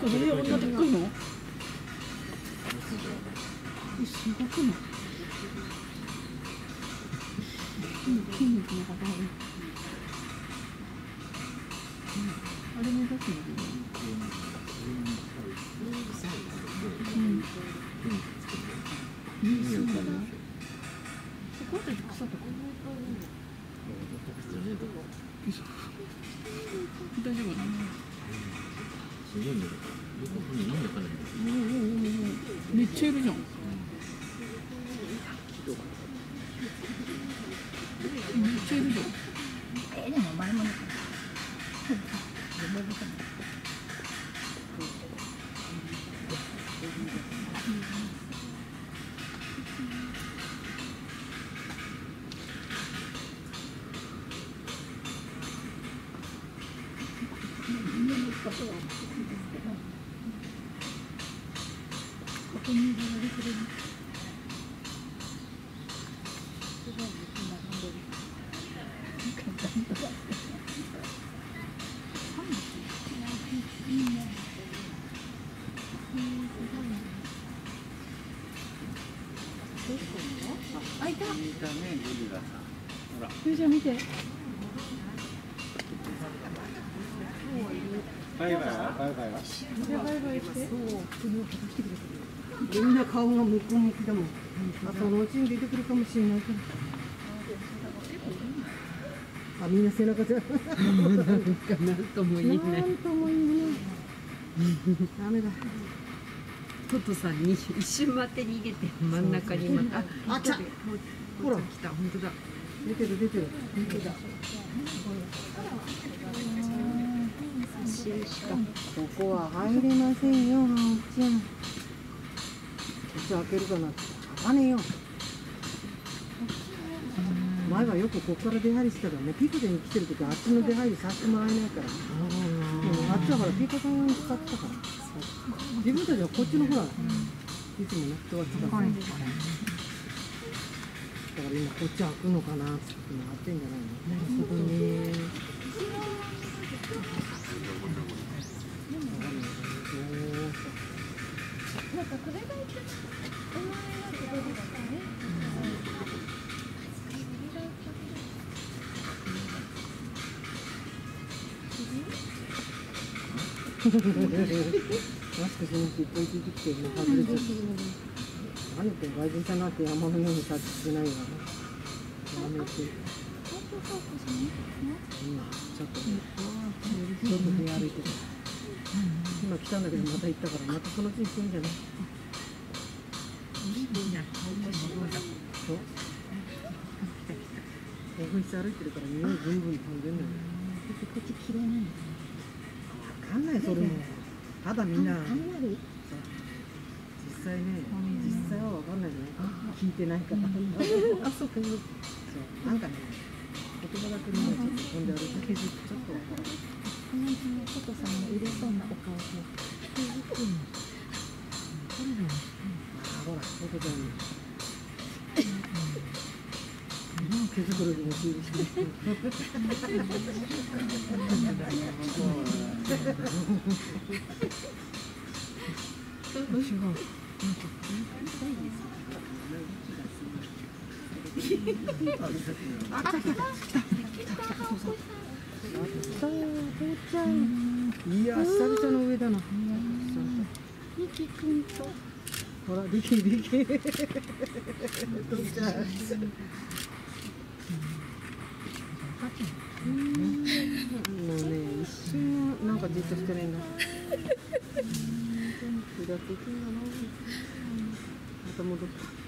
かえー、女でっかいのえすごくない？筋肉の塊あれ目指すのうんちゃいるじゃん。めっちゃいるじゃん。え、でも前もね。あ、いた。いたね、ゴリラさん。ほら。ゆうちゃん見て。バイバイはバイバイバイバイして。みんな顔がムクムクだもん。あそのうちに出てくるかもしれないから。あ、みんな背中じゃ。なんとも言えない。なんとも言えない。ダメだ。トトさんに一瞬待って逃げて真ん中にまたあちゃほら来た本当だ出てる出てる。本当だ。ここは入れませんよ、ちゃん。こっち開けるかな。開かねえよ。前はよくここから出入りしてたからね、ピコでに来てる時あっちの出入りさせてもらえないから。あっちはほらピコさんに使ってたから。自分たちはこっちのほら、いつもね、人は使ってたから。だから今こっち開くのかなって今開ってんじゃないの。なるほどね。なん。かこれが一番お前がってことだったね。マスクしなくていっぱい出てきて、もう外れちゃった。何って外人さんなんて山のようにタッチしてないわ。やめて。今、ちょっと、ちょっと出歩いてる。今来たんだけど、また行ったから、またそのうちに来るんじゃないそう。オフィス歩いてるから、匂いブンブン飛んでんのよ。こっち綺麗なんだわかんない、それも。ただみんな、雷実際ね、実際はわかんないね。聞いてないから。あそうかそう、なんかね、言葉だけでもちょっと飛んで歩いて、ちょっとわからない。この辺のトトさんの嬉しそうなお顔とあほら、おとちゃんに。もう毛づくろいでもしいですね。違う。さあ、お父ちゃん。いや、久々の上だな。ミキ君とほら、リキリキ。お父ちゃん。もうね、一瞬なん。かじっとしてないん。ん。だな。また戻った。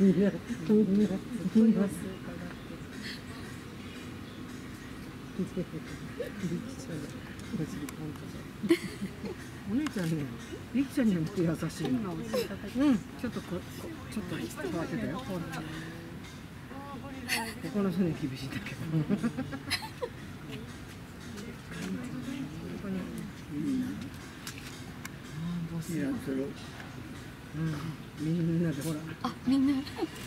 みんな、みんな、みんな。お姉ちゃんね、りきちゃんには優しい。うん、ちょっとこ、こちょっと変わってたよ。ここの人に厳しいんだけど。ここに。いや、それを。うん、みんなでほら、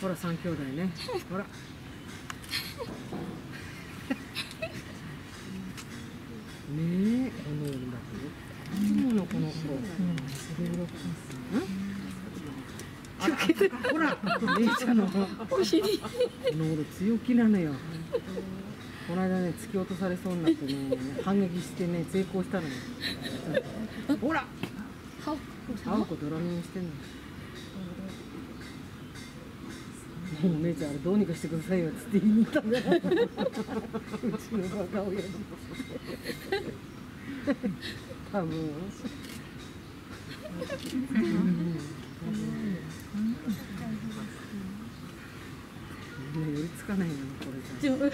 ほら三兄弟ね。ほら。えこのようだけ？どいつものこの子あらほら。姉ちゃんの。こお尻。の頃強気なのよ。この間ね突き落とされそうになってね反撃してね成功したのよ。ほら。は青子ドラミングしてんのもうお姉ちゃんあれどうにかしてくださいよっつって言いに行ったんだようちのバカ親父多分みんな。寄りつかないのよこれじゃあのね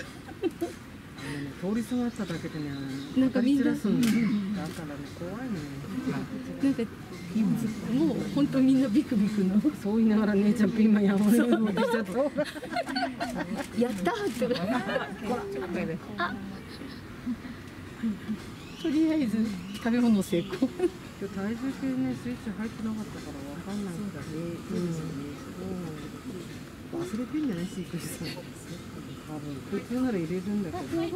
通りすがっただけでねなん。かみん。なだからね怖いのよ。なんかもう本当みんなビクビクのそう言いながら姉ちゃんピーマン山の上に持ってきちゃったやったーってとりあえず食べ物成功今日体重計ねスイッチ入ってなかったからわかんないんだねうん、忘れてんじゃない飼育士さん多分普通なら入れるんだけど昨日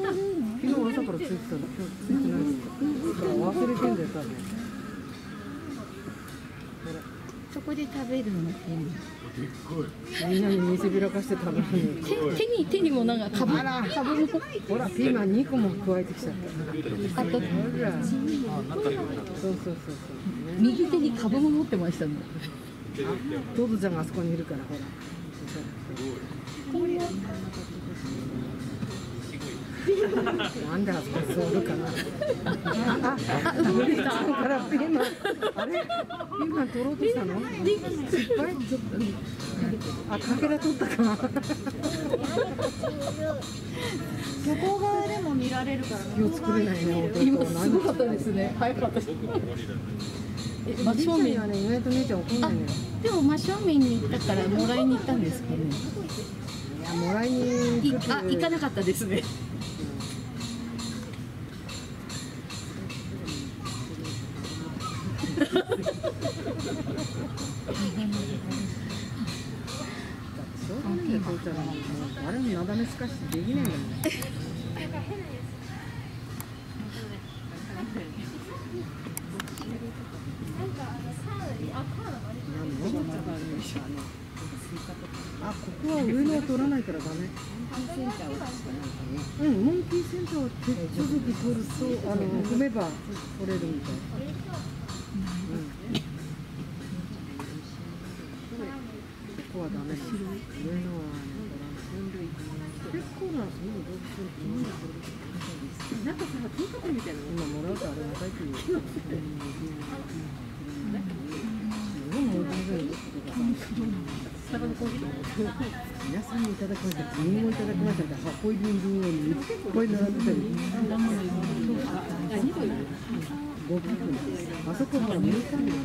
朝からついてたの今日ついてないんだから忘れてんだよ多分そこで食べるの？みんなに。見せびらかして食べる手手に手にもなんかかぶかぶもほらピーマン2個も加えてきちゃった。あと。そうそうそうそう。ね右手にかぶも持ってましたねトドちゃんがあそこにいるからほらなんであそこ座るかなあ、あ、無理だからピーマンあれピーマン取ろうとしたの失敗ちょっとあ、かけら取ったか向こう側でも見られるから今日作れないね今すごかったですね早かったえ真正面はね意外と姉ちゃん怒んないのよでも真正面に行ったからもらいに行ったんですかねいやもらいに行くあ行かなかったですね。そうなんだよ父ちゃんもう誰もなだめすかしてできないんだもんあ、ここは上のは取らないからダメ。うん、モンキーセンターは手続き取ると、あの、踏めば取れるみたい。うん。ここはダメです。上のはね、取らない。結構な、その動物のなん。かさ、ティーカップみたいな今もらうとあれまたいっていう。いう全然皆さん。にいただきました。リンゴいただきました。箱入りのリンゴにいっぱい並ん。でたり。五匹あそこほら見えたん。だよ。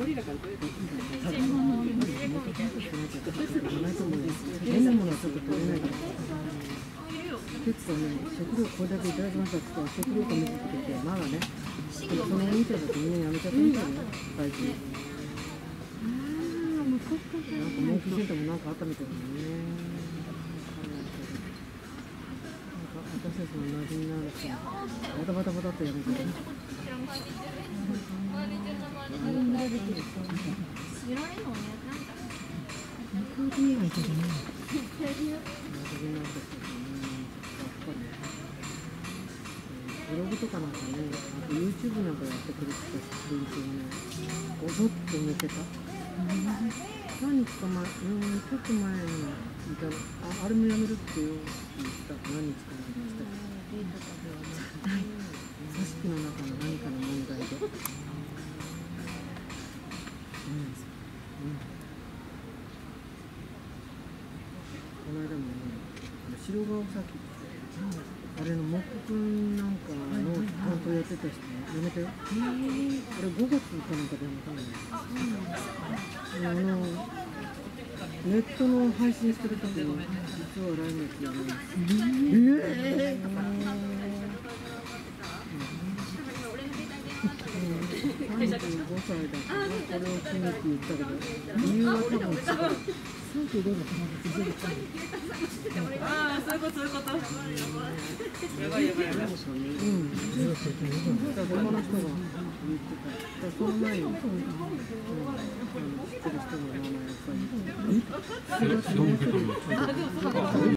変結構ね、食料これだけいただきましたって言ったら食料館見せてくれて、まだね、でその見てるとみん。なやめちゃったみたいよ、最近。なん。かモンキーセンターもなん。かあったみたいだね。なん。か私たちの馴染みのあるさ、バタバタバタっとやめてた。真面目なん。ですよね。やっぱり。ブログとかなんかね、あと YouTube なんかやってくれてた連中がね、ごそっと抜けた。何日か前、うん、ちょっと前にいたあ、あれもやめるってよって言ってた何日か前にした組織の中の何かの問題で。うん。うん。この間もね、あの白川崎あれの木君なんかの担当やってやめたよ。あれ5月かなんかでやめたのよ。あのネットの配信してる時に実は来月やめますえー。えー歳だからこれを決めって言ったけど理由は多分違う35の友達ああそういうことそういうことやばいやばいやばいうんだから他の人が言ってただからその前に、うん、知ってる人の名前を書いてえ